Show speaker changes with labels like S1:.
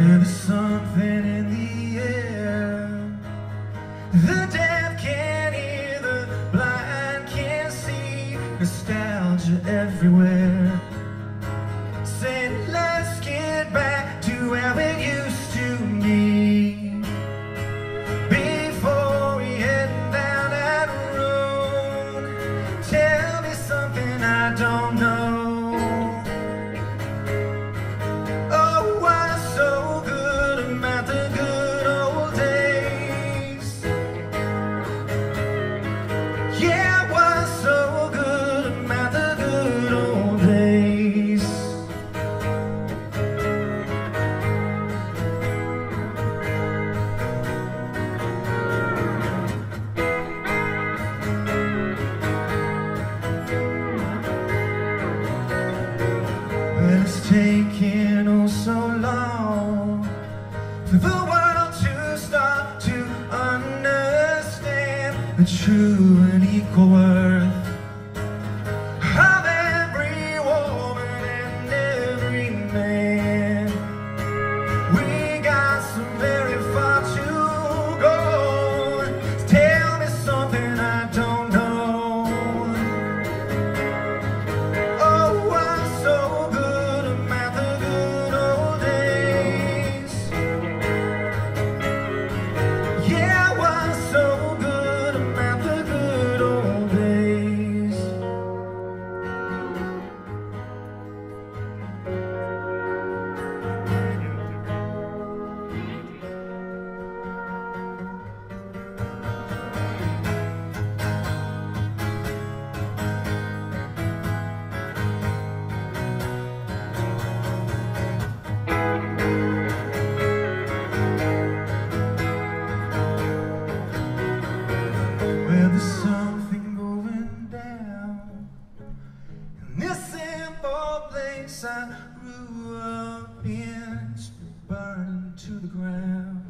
S1: There's something in the air. The deaf can't hear, the blind can't see. Nostalgia everywhere. Said let's get back to where we for the world to start to understand the true and equal worth. I grew up in burned to the ground.